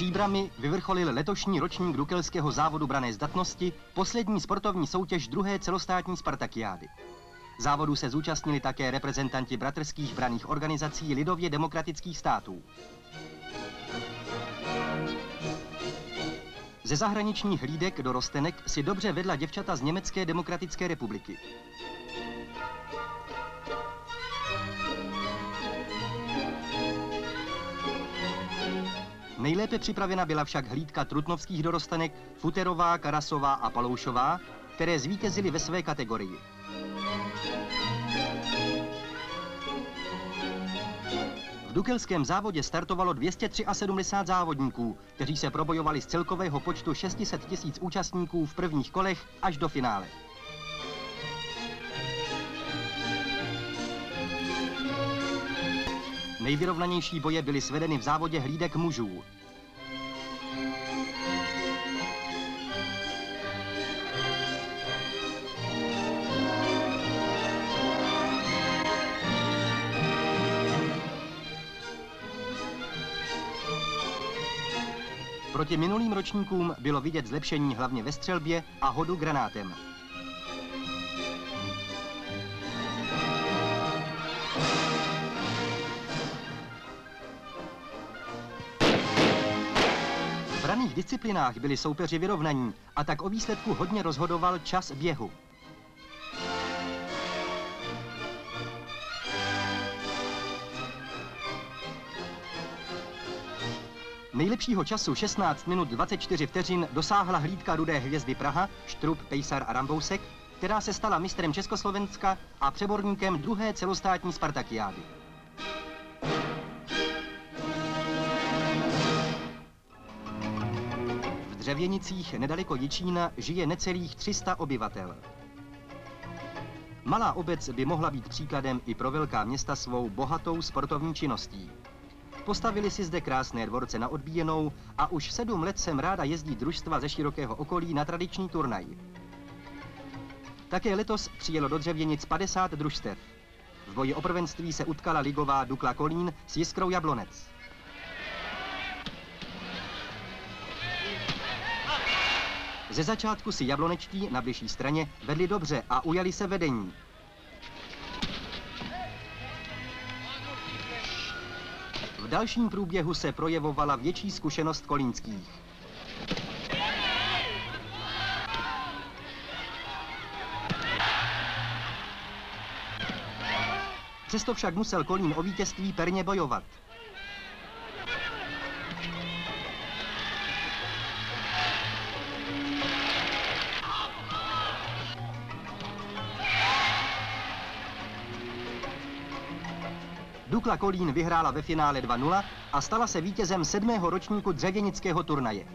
Příbrami vyvrcholil letošní ročník Dukelského závodu brané zdatnosti, poslední sportovní soutěž druhé celostátní Spartakiády. Závodu se zúčastnili také reprezentanti bratrských braných organizací lidově demokratických států. Ze zahraničních hlídek do Rostenek si dobře vedla děvčata z Německé demokratické republiky. Nejlépe připravena byla však hlídka trutnovských dorostenek Futerová, Karasová a Paloušová, které zvítězily ve své kategorii. V dukelském závodě startovalo 273 závodníků, kteří se probojovali z celkového počtu 600 tisíc účastníků v prvních kolech až do finále. Nejvyrovnanější boje byly svedeny v závodě hlídek mužů. Proti minulým ročníkům bylo vidět zlepšení hlavně ve střelbě a hodu granátem. Raných disciplinách byli soupeři vyrovnaní a tak o výsledku hodně rozhodoval čas běhu. Nejlepšího času 16 minut 24 vteřin dosáhla hlídka Rudé hvězdy Praha, Štrup, Pejsar a Rambousek, která se stala mistrem Československa a přeborníkem druhé celostátní Spartakiády. V Dřevěnicích nedaleko Jičína žije necelých 300 obyvatel. Malá obec by mohla být příkladem i pro velká města svou bohatou sportovní činností. Postavili si zde krásné dvorce na odbíjenou a už sedm let sem ráda jezdí družstva ze širokého okolí na tradiční turnaj. Také letos přijelo do Dřevěnic 50 družstev. V boji o prvenství se utkala ligová Dukla Kolín s Jiskrou Jablonec. Ze začátku si jablonečtí na bližší straně vedli dobře a ujali se vedení. V dalším průběhu se projevovala větší zkušenost kolínských. Přesto však musel Kolín o vítězství perně bojovat. Dukla Kolín vyhrála ve finále 2-0 a stala se vítězem sedmého ročníku dřevěnického turnaje.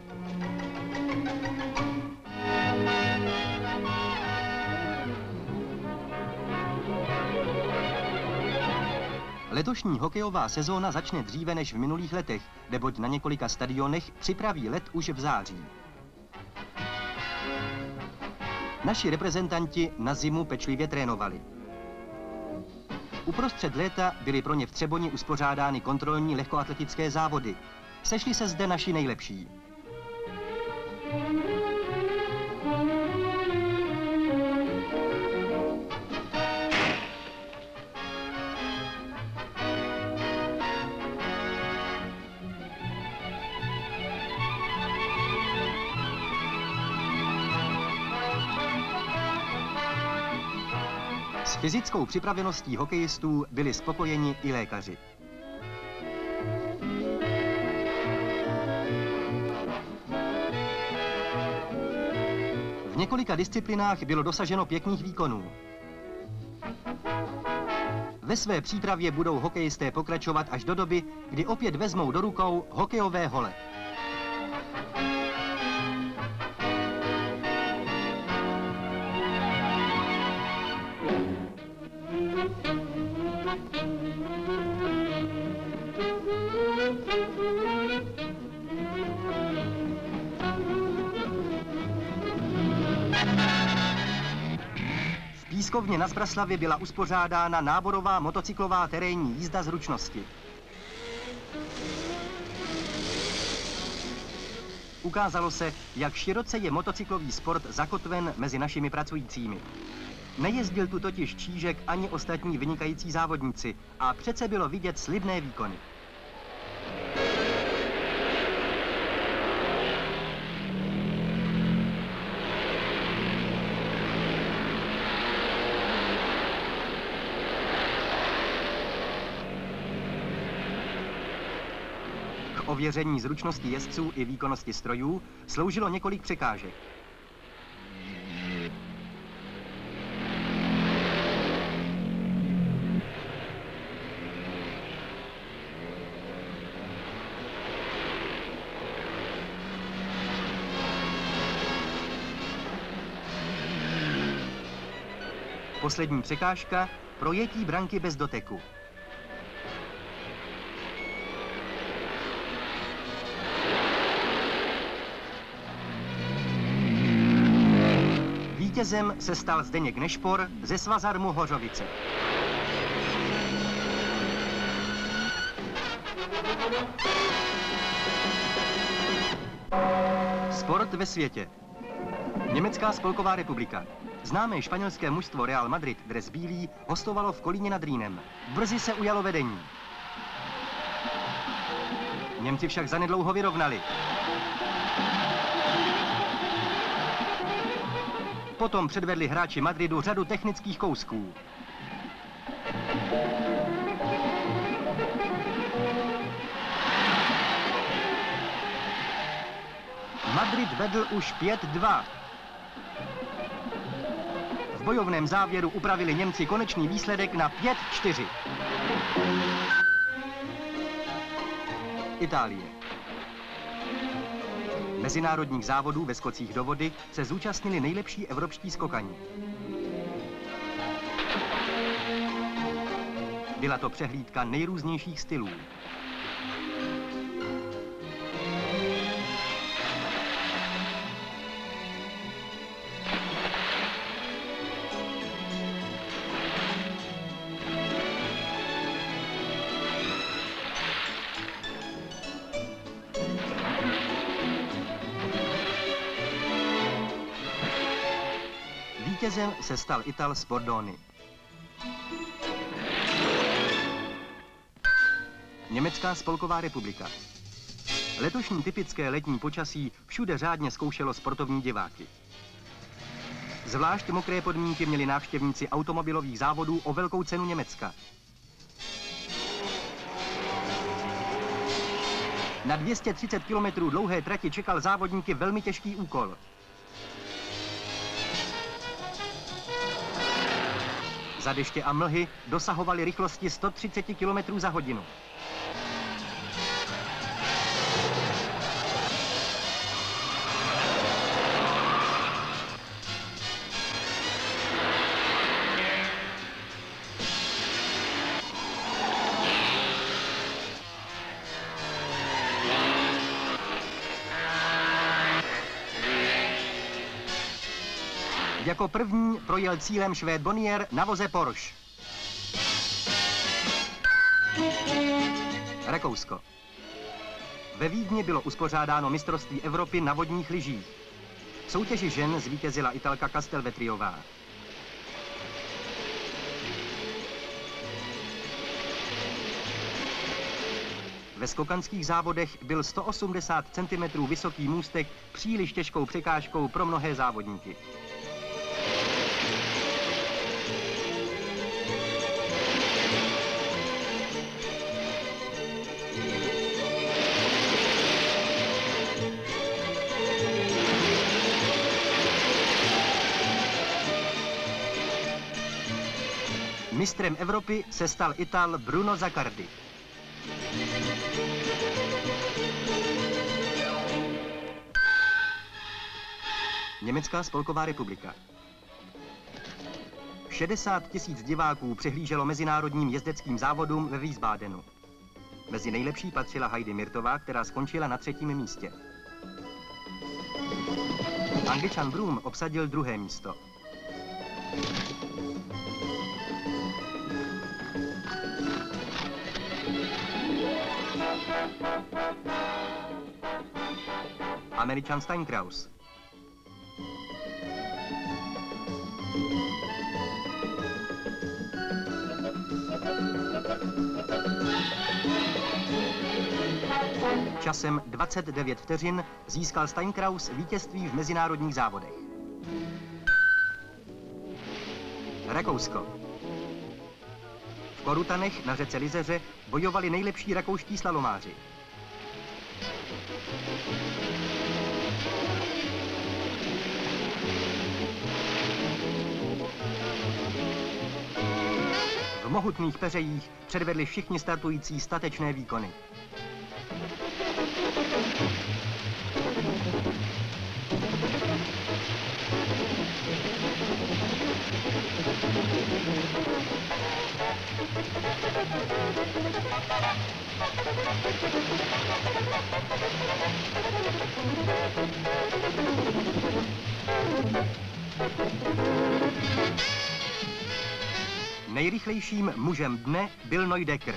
Letošní hokejová sezóna začne dříve než v minulých letech, neboť na několika stadionech připraví let už v září. Naši reprezentanti na zimu pečlivě trénovali. Uprostřed léta byly pro ně v Třeboni uspořádány kontrolní lehkoatletické závody. Sešli se zde naši nejlepší. Fyzickou připraveností hokejistů byli spokojeni i lékaři. V několika disciplinách bylo dosaženo pěkných výkonů. Ve své přípravě budou hokejisté pokračovat až do doby, kdy opět vezmou do rukou hokejové hole. V Pískovně na Zbraslavě byla uspořádána náborová motocyklová terénní jízda zručnosti. ukázalo se, jak široce je motocyklový sport zakotven mezi našimi pracujícími. Nejezdil tu totiž Čížek ani ostatní vynikající závodníci a přece bylo vidět slibné výkony. Ověření zručnosti jezdců i výkonnosti strojů sloužilo několik překážek. Poslední překážka – projetí branky bez doteku. Vítězem se stal Zdeněk Nešpor ze Svazarmu Hořovice. Sport ve světě. Německá spolková republika. Známé španělské mužstvo Real Madrid dres bílý hostovalo v Kolíně nad Rýnem. Brzy se ujalo vedení. Němci však zanedlouho vyrovnali. Potom předvedli hráči Madridu řadu technických kousků. Madrid vedl už 5-2. V bojovném závěru upravili Němci konečný výsledek na 5-4. Itálie. Mezinárodních závodů ve skocích do vody se zúčastnili nejlepší evropští skokaní. Byla to přehlídka nejrůznějších stylů. Vítězem se stal Ital z. Německá spolková republika. Letošní typické letní počasí všude řádně zkoušelo sportovní diváky. Zvlášť mokré podmínky měli návštěvníci automobilových závodů o velkou cenu Německa. Na 230 km dlouhé trati čekal závodníky velmi těžký úkol. Za deště a mlhy dosahovali rychlosti 130 km za hodinu. Jako první projel cílem Švéd Bonnier na voze Porsche. Rakousko. Ve Vídni bylo uspořádáno mistrovství Evropy na vodních lyžích. V soutěži žen zvítězila Italka Castelvetriová. Ve skokanských závodech byl 180 cm vysoký můstek příliš těžkou překážkou pro mnohé závodníky. Mistrem Evropy se stal Ital Bruno Zaccardi. Německá spolková republika. 60 tisíc diváků přehlíželo mezinárodním jezdeckým závodům ve Wiesbadenu. Mezi nejlepší patřila Heidi Mirtová, která skončila na třetím místě. Angličan Broom obsadil druhé místo. Američan Steinkraus. Časem 29 vteřin získal Steinkraus vítězství v mezinárodních závodech. Rakousko. Korutanech na řece Lizeře bojovali nejlepší rakouští slalomáři. V mohutných peřejích předvedli všichni startující statečné výkony. Nejrychlejším mužem dne byl Neudecker.